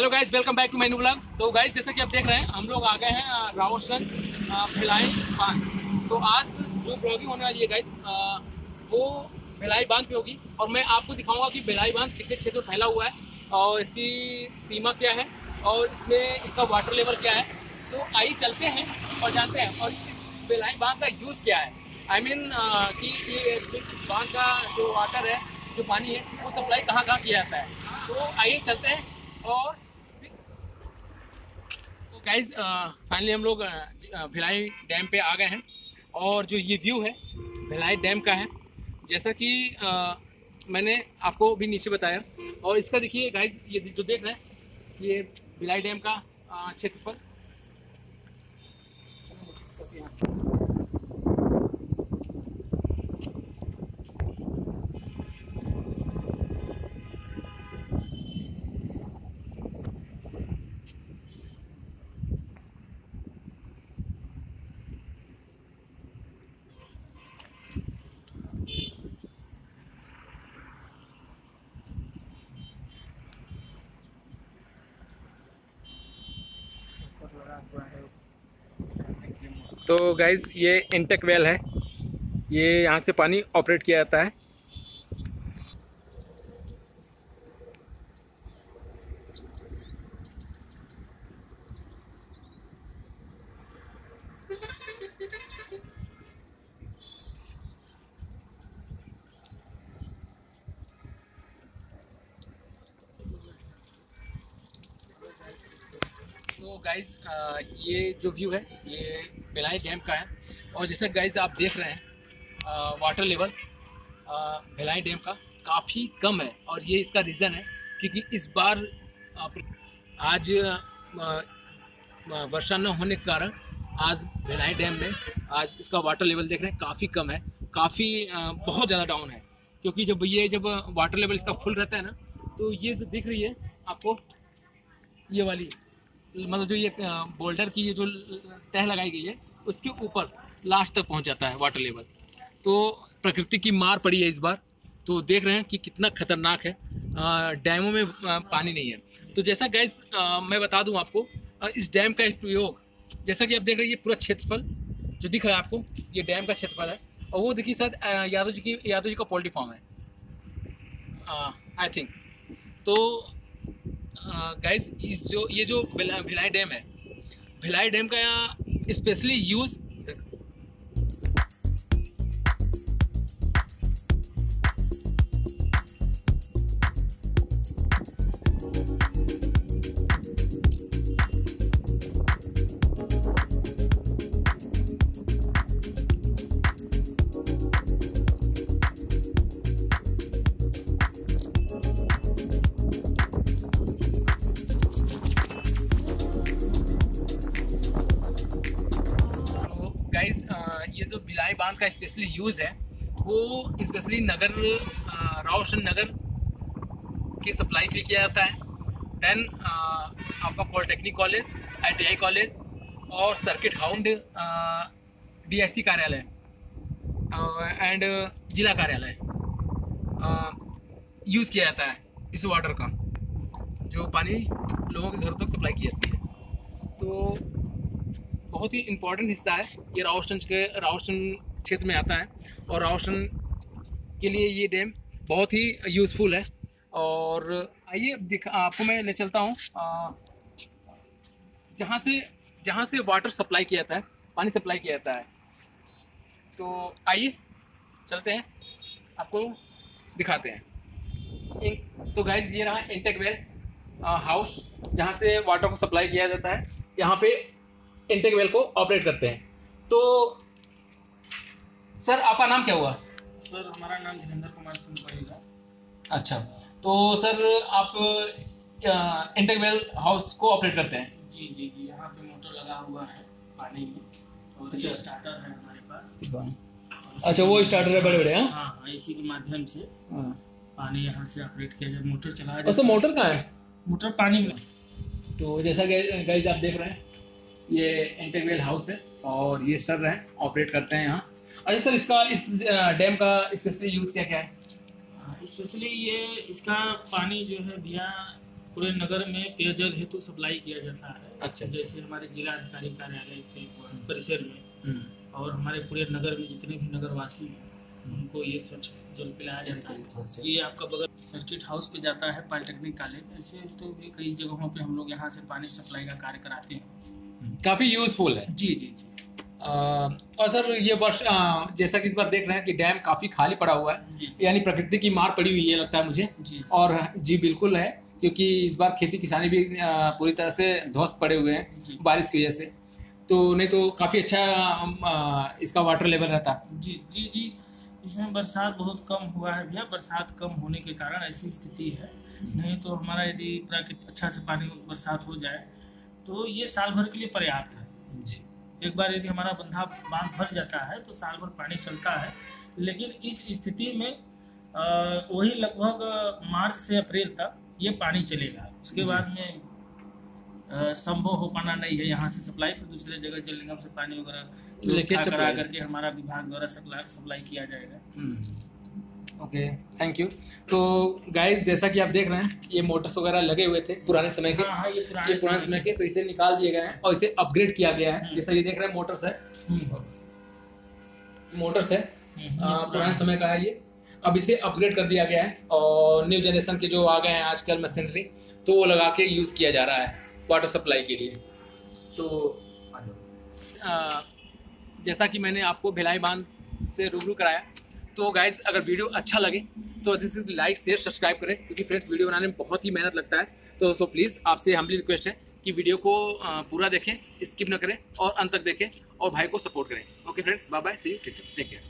Hello guys welcome back to my new blog तो guys जैसे कि आप देख रहे हैं हम लोग आ गए हैं रावसन भिलाई बाँध तो आज जो ब्लॉगिंग होने वाली है गाइज़ वो भिलाई बाँध पे होगी। और मैं आपको दिखाऊँगा कि भिलाई बाँध कितने क्षेत्र फैला हुआ है और इसकी सीमा क्या है और इसमें इसका वाटर लेवल क्या है। तो आइए चलते हैं और जानते हैं और इस भिलाई बाँध का यूज़ क्या है। आई I मीन mean, कि ये बाँध का जो वाटर है जो पानी है वो सप्लाई कहाँ कहाँ किया जाता है। तो आइए चलते हैं और गाइज़ फाइनली हम लोग भिलाई डैम पे आ गए हैं। और जो ये व्यू है भिलाई डैम का है जैसा कि आ, मैंने आपको भी नीचे बताया। और इसका देखिए गाइज़ ये जो देख रहे हैं ये भिलाई डैम का क्षेत्रफल। तो गाइज़ ये इंटेक वेल है। ये यहाँ से पानी ऑपरेट किया जाता है। तो गाइज़ ये जो व्यू है, ये बेलाई डैम का है। और जैसे गाइज़ आप देख रहे हैं वाटर लेवल भिलाई डैम का काफ़ी कम है। और ये इसका रीज़न है क्योंकि इस बार आज वर्षा न होने के कारण आज भिलाई डैम में आज इसका वाटर लेवल देख रहे हैं, काफ़ी कम है। काफ़ी बहुत ज़्यादा डाउन है। क्योंकि जब ये, जब वाटर लेवल इसका फुल रहता है ना तो ये जो दिख रही है, आपको ये वाली मतलब जो ये बोल्डर की ये जो तह लगाई गई है, उसके ऊपर लास्ट तक पहुँच जाता है वाटर लेवल तो प्रकृति की मार पड़ी है इस बार. तो देख रहे हैं कि कितना खतरनाक है. डैमों में पानी नहीं है. तो जैसा गैस मैं बता दूँ आपको इस डैम का प्रयोग जैसा कि आप देख रहे हैं, ये पूरा क्षेत्रफल जो दिख रहा है आपको, ये डैम का क्षेत्रफल है. और वो देखिए शायद यादव जी की, यादव जी का पोल्ट्री फार्म है. आई थिंक तो गाइस इस जो ये जो भिलाई डैम है भिलाई डैम का स्पेशली यूज़ बाँध का स्पेशली यूज़ है, वो स्पेशली नगर रावशन नगर की सप्लाई के लिए किया जाता है। देन आपका पॉलिटेक्निक कॉलेज आईटीआई कॉलेज और सर्किट हाउंड डीएससी कार्यालय एंड जिला कार्यालय यूज़ किया जाता है इस वाटर का, जो पानी लोगों के घरों तक सप्लाई की जाती है। तो बहुत ही इम्पोर्टेंट हिस्सा है ये रावस्टन के रावस्टन क्षेत्र में आता है और रावस्टन के लिए ये डैम बहुत ही यूज़फुल है। और आइए दिखा, आपको मैं ले चलता हूँ। जहाँ से जहाँ से वाटर सप्लाई किया जाता है, पानी सप्लाई किया जाता है। तो आइए, चलते हैं। आपको दिखाते हैं। तो गाइज़ ये रहा इंटेक वेल हाउस जहाँ से वाटर को सप्लाई किया जाता है। यहाँ पे इंटेक वेल को ऑपरेट करते हैं। तो सर आपका नाम क्या हुआ? सर हमारा नाम धीरेन्द्र कुमार सिंह पड़ेगा अच्छा तो सर आप इंटेक वेल हाउस को ऑपरेट करते हैं? जी जी जी यहाँ पे मोटर लगा हुआ है पानी में और अच्छा। स्टार्टर है हमारे पास। अच्छा वो स्टार्टर है बड़े बड़े हाँ? हाँ हाँ इसी के माध्यम से हाँ। पानी यहाँ से ऑपरेट किया जाए मोटर चलाया अच्छा जाए मोटर कहाँ है? मोटर पानी में। तो जैसा कि गाइज़ आप देख रहे हैं ये इंटेग्रेल हाउस है और ये सर हैं ऑपरेट करते हैं यहाँ। अच्छा सर इसका इस डैम का स्पेशली यूज़ क्या क्या है स्पेशली ये इसका पानी जो है भैया पूरे नगर में पेयजल हेतु सप्लाई किया जाता है। अच्छा। जैसे हमारे जिला अधिकारी कार्यालय के परिसर में। हम्म। और हमारे पूरे नगर में जितने भी नगरवासी हैं उनको ये स्वच्छ जल पिलाया जाता है। ये आपका बगल सर्किट हाउस पे जाता है पॉलिटेक्निक कॉलेज ऐसे तो भी कई जगहों पे हम लोग यहाँ से पानी सप्लाई का कार्य कराते हैं। काफ़ी यूजफुल है। जी जी जी। और सर ये वर्ष जैसा कि इस बार देख रहे हैं कि डैम काफ़ी खाली पड़ा हुआ है। यानी प्रकृति की मार पड़ी हुई है लगता है मुझे। जी। और जी बिल्कुल है क्योंकि इस बार खेती किसानी भी पूरी तरह से ध्वस्त पड़े हुए हैं बारिश की वजह से। तो नहीं तो काफ़ी अच्छा इसका वाटर लेवल रहता। जी जी जी। इसमें बरसात बहुत कम हुआ है भैया। बरसात कम होने के कारण ऐसी स्थिति है। नहीं तो हमारा यदि प्राकृतिक अच्छा से पानी बरसात हो जाए तो ये साल भर के लिए पर्याप्त है। एक बार यदि हमारा बंधा बाँध भर जाता है तो साल भर पानी चलता है। लेकिन इस स्थिति में वही लगभग मार्च से अप्रैल तक ये पानी चलेगा। उसके बाद में संभव हो पाना नहीं है यहाँ से सप्लाई फिर दूसरे जगह जल निगम से पानी वगैरह लेके करा करके हमारा विभाग द्वारा सप्लाई सप्लाई किया जाएगा। ओके थैंक यू तो गाइस जैसा कि आप देख रहे हैं ये मोटर्स वगैरह लगे हुए थे पुराने समय के। हाँ हाँ ये ये पुराने पुराने समय के। तो इसे निकाल दिए गए हैं और इसे अपग्रेड किया गया है। हम्म। जैसा ये देख रहे हैं मोटर्स है। हम्म, मोटर्स है। हम्म, ये आ, पुराने पुराने समय का है ये। अब इसे अपग्रेड कर दिया गया है और न्यू जनरेशन के जो आ गए हैं आजकल मशीनरी तो वो लगा के यूज़ किया जा रहा है वाटर सप्लाई के लिए। तो आ, जैसा कि मैंने आपको भिलाई बाँध से रूबरू कराया तो गाइज़ अगर वीडियो अच्छा लगे तो this is like share subscribe करें, क्योंकि फ्रेंड्स वीडियो बनाने में बहुत ही मेहनत लगता है। तो सो प्लीज़ आपसे हमली रिक्वेस्ट है कि वीडियो को पूरा देखें स्किप न करें और अंत तक देखें और भाई को सपोर्ट करें। Okay friends bye bye see you take care